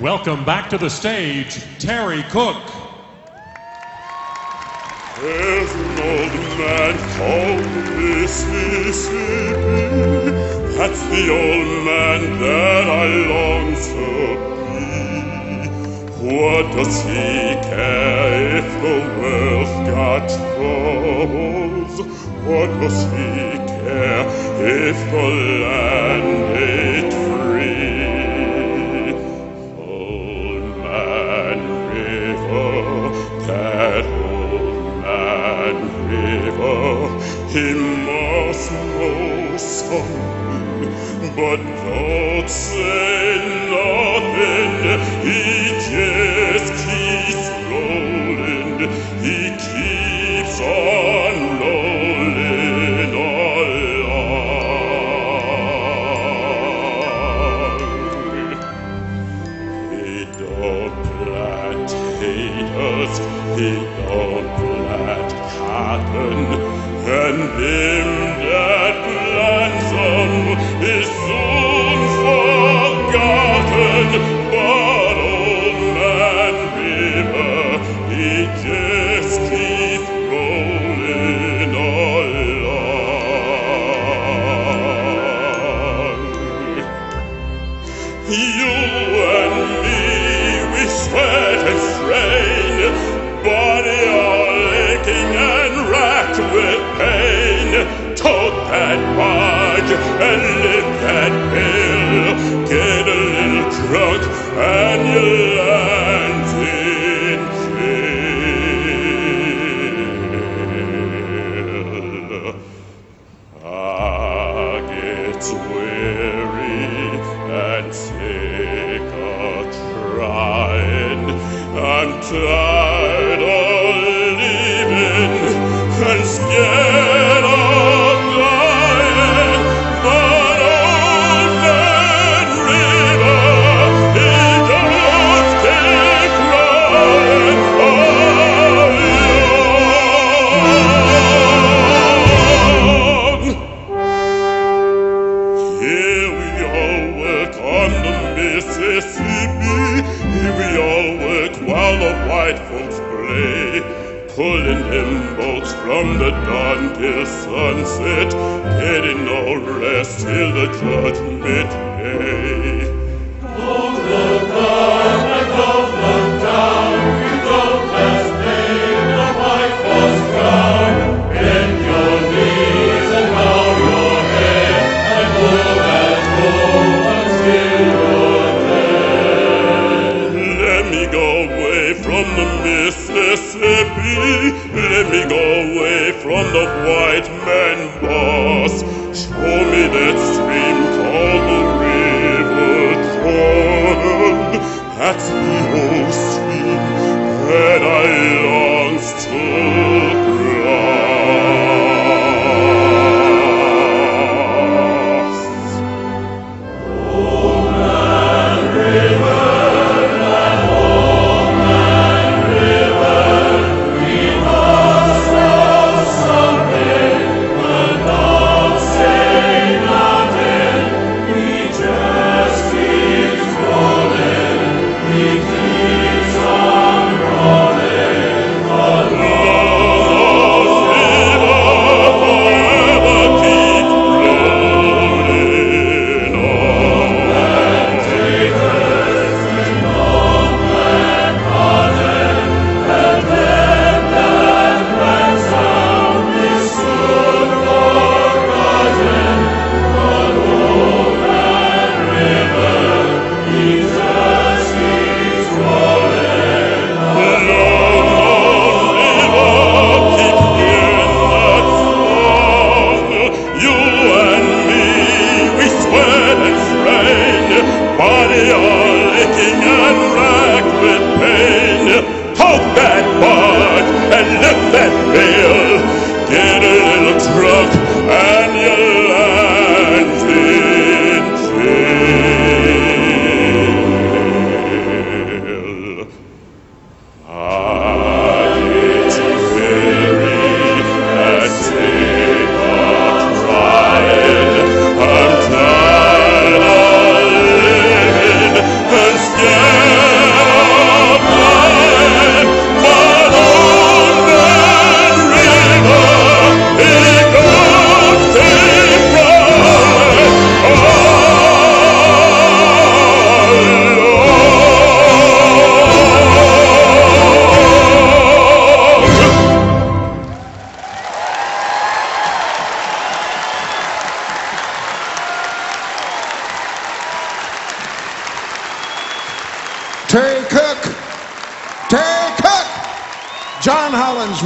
Welcome back to the stage, Terry Cook. There's an old man called Mississippi. That's the old man that I long to be. What does he care if the world's got troubles? What does he care if the land ain't free? in mass no song but thought say nothing he just keeps rolling he keeps on rolling along he don't plant haters he don't plant cotton and him that plants them is soon that barge and lift that bill, get a little drunk and you land in jail. I ah, get weary and sick of trying. I'm tired of living and scared we all work on the Mississippi. Here we all work while the white folks play. Pulling them boats from the dawn till sunset. Getting no rest till the judgment day. Boss. Terry Cook. Terry Cook. John Hollins.